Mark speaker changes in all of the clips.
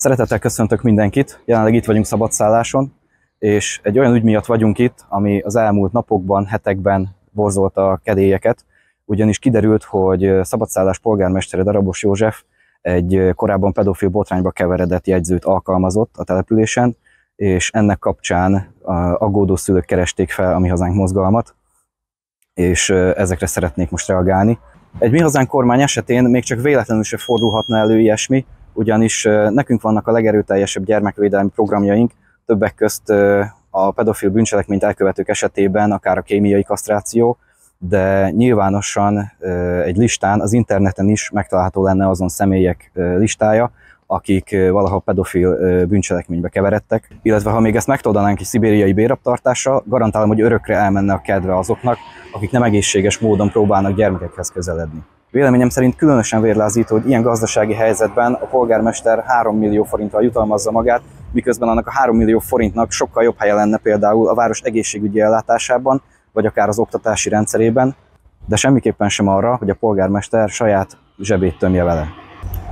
Speaker 1: Szeretettel köszöntök mindenkit, jelenleg itt vagyunk szabadszálláson, és egy olyan ügy miatt vagyunk itt, ami az elmúlt napokban, hetekben borzolta a kedélyeket, ugyanis kiderült, hogy szabadszállás polgármestere Darabos József egy korábban pedofil botrányba keveredett jegyzőt alkalmazott a településen, és ennek kapcsán aggódó szülők keresték fel a Mi Hazánk mozgalmat, és ezekre szeretnék most reagálni. Egy Mi Hazánk kormány esetén még csak véletlenül se fordulhatna elő ilyesmi, ugyanis nekünk vannak a legerőteljesebb gyermekvédelmi programjaink, többek közt a pedofil bűncselekményt elkövetők esetében akár a kémiai kasztráció, de nyilvánosan egy listán, az interneten is megtalálható lenne azon személyek listája, akik valaha pedofil bűncselekménybe keveredtek, illetve ha még ezt megtoldanánk egy szibériai béraptartással, garantálom, hogy örökre elmenne a kedve azoknak, akik nem egészséges módon próbálnak gyermekekhez közeledni. Véleményem szerint különösen vérlázító, hogy ilyen gazdasági helyzetben a polgármester 3 millió forinttal jutalmazza magát, miközben annak a 3 millió forintnak sokkal jobb helye lenne például a város egészségügyi ellátásában, vagy akár az oktatási rendszerében, de semmiképpen sem arra, hogy a polgármester saját zsebét tömje vele.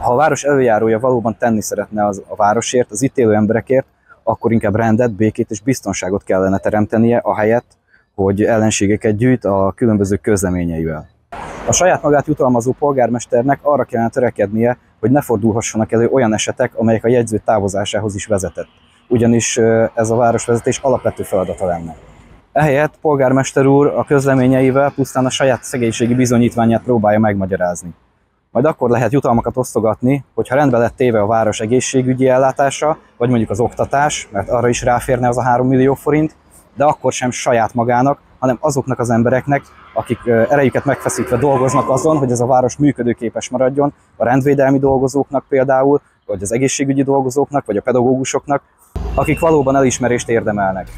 Speaker 1: Ha a város előjárója valóban tenni szeretne az, a városért, az itt élő emberekért, akkor inkább rendet, békét és biztonságot kellene teremtenie, a helyet, hogy ellenségeket gyűjt a különböző közleményeivel. A saját magát jutalmazó polgármesternek arra kellene törekednie, hogy ne fordulhassanak elő olyan esetek, amelyek a jegyző távozásához is vezetett. Ugyanis ez a városvezetés alapvető feladata lenne. Ehelyett polgármester úr a közleményeivel pusztán a saját szegénységi bizonyítványát próbálja megmagyarázni. Majd akkor lehet jutalmakat osztogatni, hogyha rendbe lett téve a város egészségügyi ellátása, vagy mondjuk az oktatás, mert arra is ráférne az a 3 millió forint, de akkor sem saját magának, hanem azoknak az embereknek, akik erejüket megfeszítve dolgoznak azon, hogy ez a város működőképes maradjon, a rendvédelmi dolgozóknak például, vagy az egészségügyi dolgozóknak, vagy a pedagógusoknak, akik valóban elismerést érdemelnek.